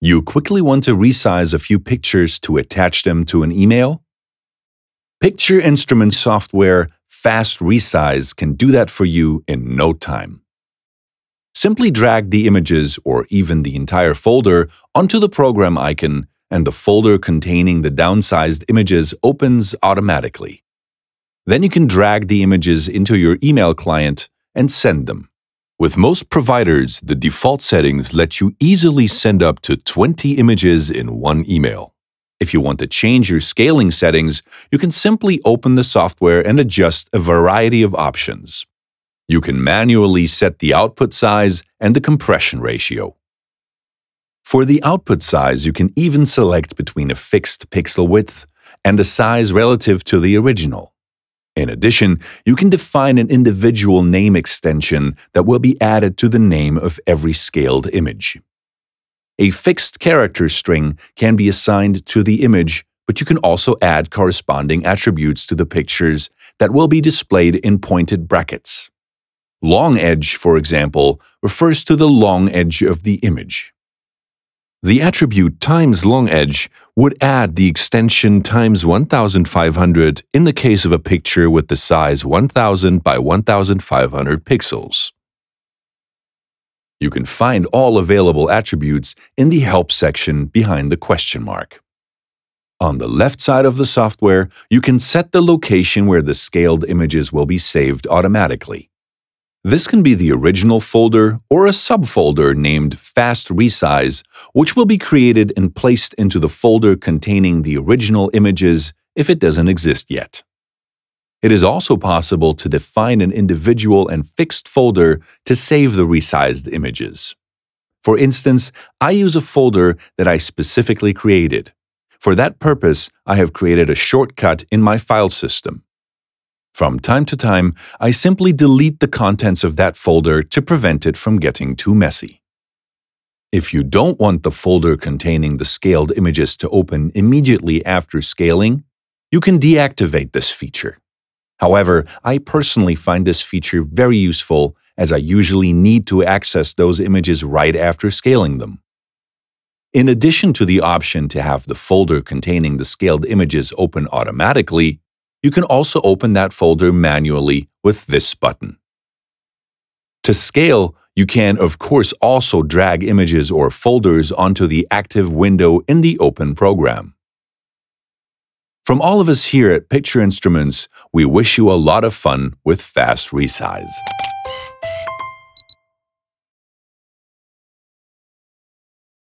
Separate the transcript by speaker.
Speaker 1: You quickly want to resize a few pictures to attach them to an email? Picture Instruments software Fast Resize can do that for you in no time. Simply drag the images or even the entire folder onto the program icon and the folder containing the downsized images opens automatically. Then you can drag the images into your email client and send them. With most providers, the default settings let you easily send up to 20 images in one email. If you want to change your scaling settings, you can simply open the software and adjust a variety of options. You can manually set the output size and the compression ratio. For the output size, you can even select between a fixed pixel width and a size relative to the original. In addition, you can define an individual name extension that will be added to the name of every scaled image. A fixed character string can be assigned to the image, but you can also add corresponding attributes to the pictures that will be displayed in pointed brackets. Long edge, for example, refers to the long edge of the image. The attribute times long edge would add the extension times 1500 in the case of a picture with the size 1000 by 1500 pixels. You can find all available attributes in the Help section behind the question mark. On the left side of the software, you can set the location where the scaled images will be saved automatically. This can be the original folder or a subfolder named Fast Resize, which will be created and placed into the folder containing the original images if it doesn't exist yet. It is also possible to define an individual and fixed folder to save the resized images. For instance, I use a folder that I specifically created. For that purpose, I have created a shortcut in my file system. From time to time, I simply delete the contents of that folder to prevent it from getting too messy. If you don't want the folder containing the scaled images to open immediately after scaling, you can deactivate this feature. However, I personally find this feature very useful as I usually need to access those images right after scaling them. In addition to the option to have the folder containing the scaled images open automatically, you can also open that folder manually with this button. To scale, you can of course also drag images or folders onto the active window in the Open program. From all of us here at Picture Instruments, we wish you a lot of fun with Fast Resize.